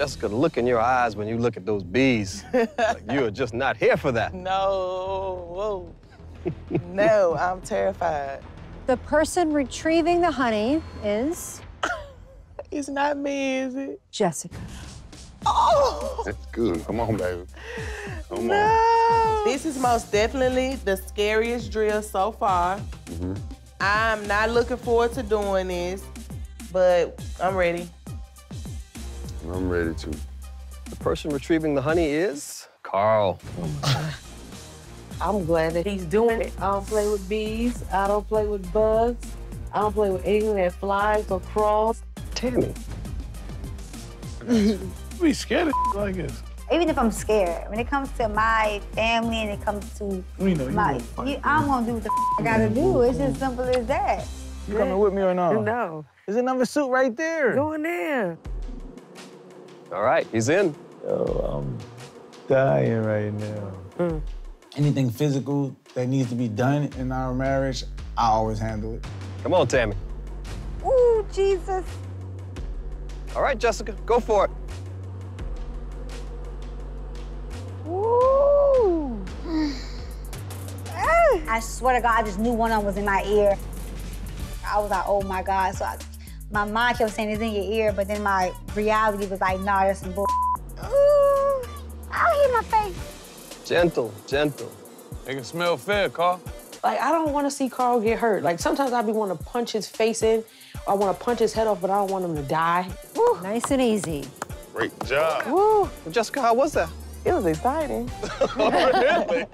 Jessica, the look in your eyes when you look at those bees, like you are just not here for that. No, whoa. no, I'm terrified. The person retrieving the honey is It's not me, is it? Jessica. Oh, That's good. Come on, baby. Come on. no. This is most definitely the scariest drill so far. Mm-hmm. I'm not looking forward to doing this, but I'm ready. I'm ready to. The person retrieving the honey is Karl. I'm glad that he's doing it. I don't play with bees. I don't play with bugs. I don't play with anything that flies or crawls. Tammy. We scared of like this. Even if I'm scared, when it comes to my family and it comes to We know you my, you, I'm gonna do what the I gotta do. It's as simple as that. You coming with me or not? No. There's another suit right there. Go in there. All right, he's in. Yo, I'm dying right now. Mm. Anything physical that needs to be done in our marriage, I always handle it. Come on, Tammy. Ooh, Jesus. All right, Jessica, go for it. Ooh. I swear to God, I just knew one of them was in my ear. I was like, oh my God. So I, my mind kept saying it's in your ear, but then my reality was like, nah, that's some bull. Ooh. I'll hit my face. Gentle, gentle. They can smell fair, Karl. Like, I don't want to see Karl get hurt. Like, sometimes I'd be want to punch his face in, or I want to punch his head off, but I don't want him to die. Nice and easy. Great job. Well, Jessica, how was that? It was exciting. really?